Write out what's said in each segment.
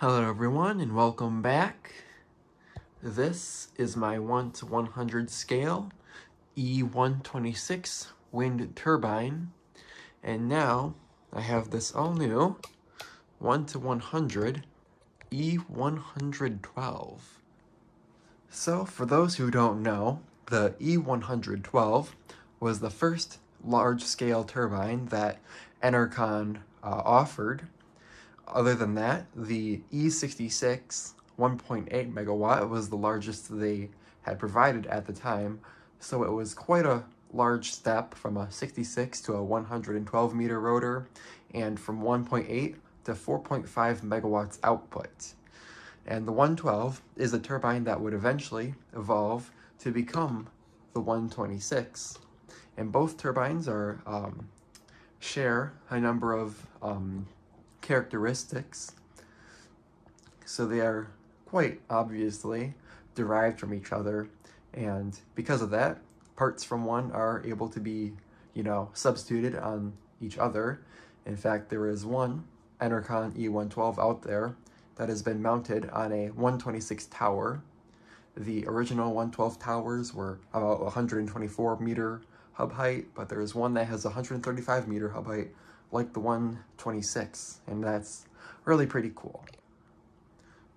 Hello everyone and welcome back. This is my 1 to 100 scale E126 wind turbine and now I have this all new 1 to 100 E112. So for those who don't know, the E112 was the first large-scale turbine that Enercon uh, offered. Other than that, the E66 1.8 megawatt was the largest they had provided at the time, so it was quite a large step from a 66 to a 112 meter rotor and from 1.8 to 4.5 megawatts output. And the 112 is a turbine that would eventually evolve to become the 126. And both turbines are um, share a number of um, characteristics. So they are quite obviously derived from each other. And because of that, parts from one are able to be, you know, substituted on each other. In fact, there is one Enercon E112 out there that has been mounted on a 126 tower. The original 112 towers were about 124 meter hub height, but there is one that has 135 meter hub height like the 126, and that's really pretty cool.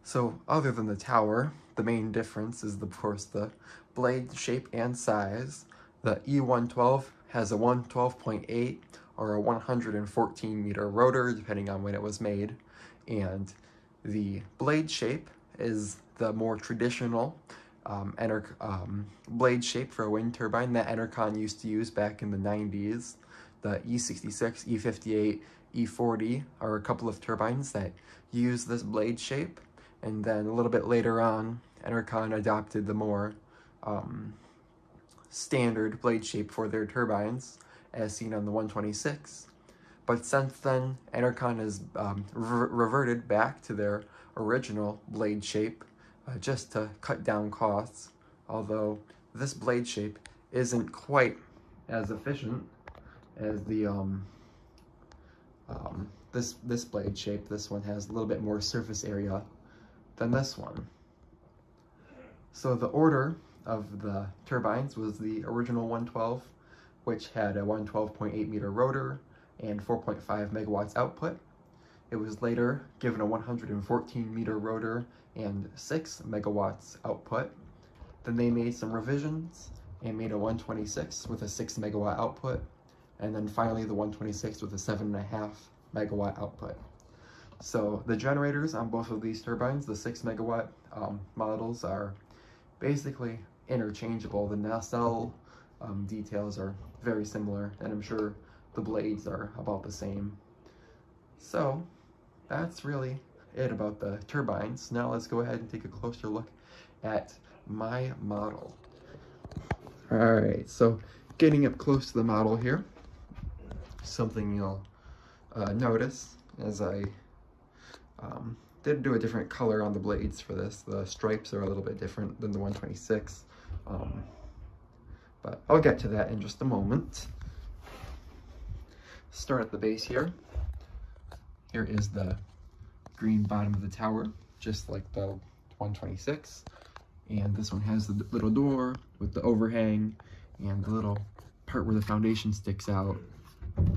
So other than the tower, the main difference is, of course, the blade shape and size. The E112 has a 112.8 or a 114 meter rotor, depending on when it was made. And the blade shape is the more traditional um, um, blade shape for a wind turbine that Enercon used to use back in the 90s. The E66, E58, E40 are a couple of turbines that use this blade shape. And then a little bit later on, Enercon adopted the more um, standard blade shape for their turbines, as seen on the 126. But since then, Enercon has um, re reverted back to their original blade shape uh, just to cut down costs, although this blade shape isn't quite as efficient as the um, um, this this blade shape. This one has a little bit more surface area than this one. So the order of the turbines was the original 112, which had a 112.8 meter rotor and 4.5 megawatts output. It was later given a 114 meter rotor and 6 megawatts output. Then they made some revisions and made a 126 with a 6 megawatt output, and then finally the 126 with a 7.5 megawatt output. So the generators on both of these turbines, the 6 megawatt um, models, are basically interchangeable. The nacelle um, details are very similar, and I'm sure the blades are about the same. So that's really it about the turbines. Now let's go ahead and take a closer look at my model. All right, so getting up close to the model here, something you'll uh, notice as I um, did do a different color on the blades for this. The stripes are a little bit different than the 126. Um, but I'll get to that in just a moment. Start at the base here. Here is the green bottom of the tower, just like the 126. And this one has the little door with the overhang and the little part where the foundation sticks out.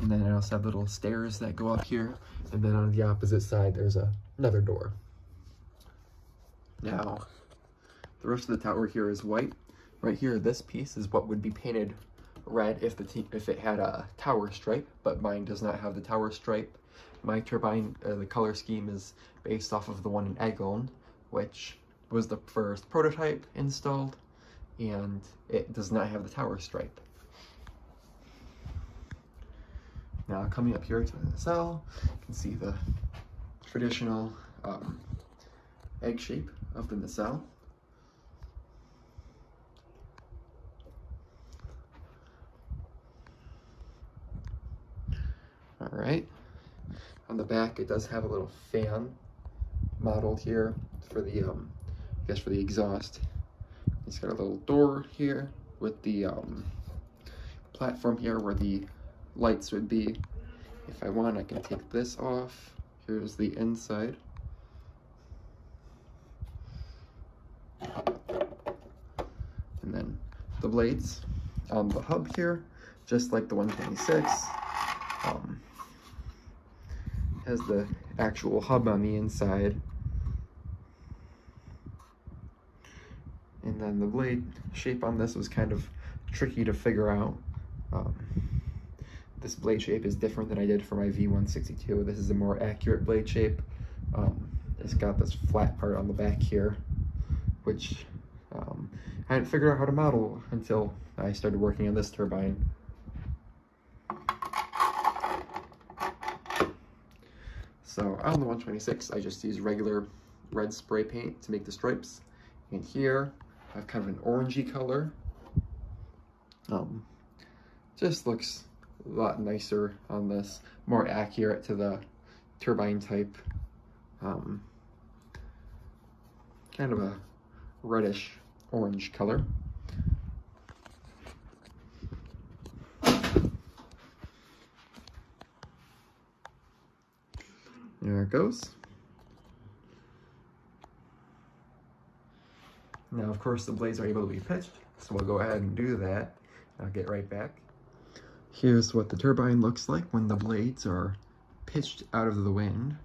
And then I also have little stairs that go up here. And then on the opposite side, there's a, another door. Now, the rest of the tower here is white. Right here, this piece is what would be painted red if the if it had a tower stripe, but mine does not have the tower stripe. My turbine, uh, the color scheme is based off of the one in Egeln, which was the first prototype installed, and it does not have the tower stripe. Now coming up here to the cell, you can see the traditional um, egg shape of the nacelle. All right. On the back, it does have a little fan modeled here for the, um, I guess for the exhaust. It's got a little door here with the um, platform here where the lights would be. If I want, I can take this off. Here's the inside. And then the blades on the hub here, just like the 126. Um, has the actual hub on the inside. And then the blade shape on this was kind of tricky to figure out. Um, this blade shape is different than I did for my V162. This is a more accurate blade shape. Um, it's got this flat part on the back here, which um, I hadn't figured out how to model until I started working on this turbine. So on the 126, I just use regular red spray paint to make the stripes. And here, I have kind of an orangey color. Um, just looks a lot nicer on this, more accurate to the turbine type. Um, kind of a reddish orange color. There it goes. Now, of course, the blades are able to be pitched, so we'll go ahead and do that. I'll get right back. Here's what the turbine looks like when the blades are pitched out of the wind.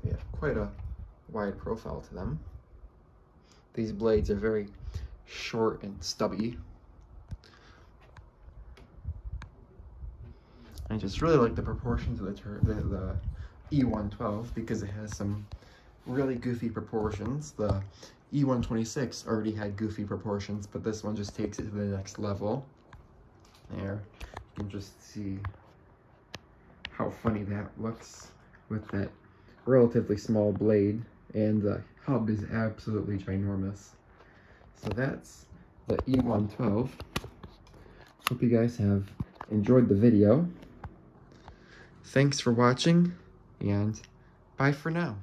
So yeah, quite a wide profile to them. These blades are very short and stubby. I just really like the proportions of the, the, the E112 because it has some really goofy proportions. The E126 already had goofy proportions, but this one just takes it to the next level. There, you can just see how funny that looks with that relatively small blade, and the hub is absolutely ginormous. So that's the E112. Hope you guys have enjoyed the video. Thanks for watching, and bye for now.